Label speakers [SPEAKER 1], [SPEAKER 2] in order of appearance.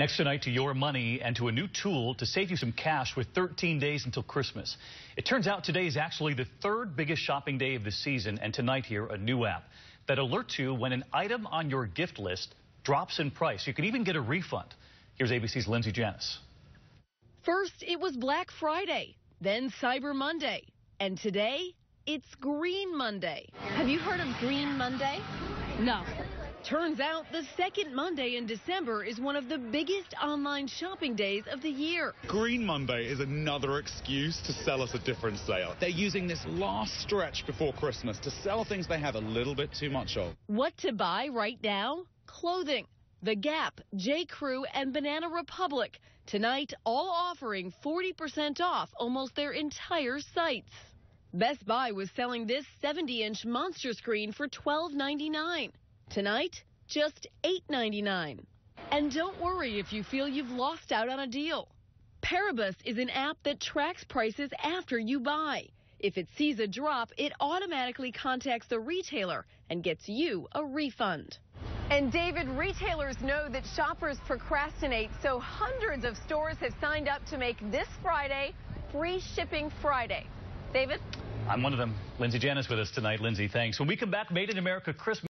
[SPEAKER 1] Next tonight to your money and to a new tool to save you some cash with 13 days until Christmas. It turns out today is actually the third biggest shopping day of the season, and tonight here, a new app that alerts you when an item on your gift list drops in price. You can even get a refund. Here's ABC's Lindsey Janis.
[SPEAKER 2] First, it was Black Friday, then Cyber Monday, and today, it's Green Monday.
[SPEAKER 3] Have you heard of Green Monday?
[SPEAKER 2] No. Turns out the second Monday in December is one of the biggest online shopping days of the year.
[SPEAKER 4] Green Monday is another excuse to sell us a different sale. They're using this last stretch before Christmas to sell things they have a little bit too much of.
[SPEAKER 2] What to buy right now? Clothing. The Gap, J. Crew, and Banana Republic. Tonight, all offering 40% off almost their entire sites. Best Buy was selling this 70-inch monster screen for $12.99. Tonight, just $8.99. And don't worry if you feel you've lost out on a deal. Paribus is an app that tracks prices after you buy. If it sees a drop, it automatically contacts the retailer and gets you a refund.
[SPEAKER 3] And David, retailers know that shoppers procrastinate, so hundreds of stores have signed up to make this Friday free shipping Friday. David?
[SPEAKER 1] I'm one of them. Lindsey Janis with us tonight. Lindsey, thanks. When we come back, Made in America Christmas.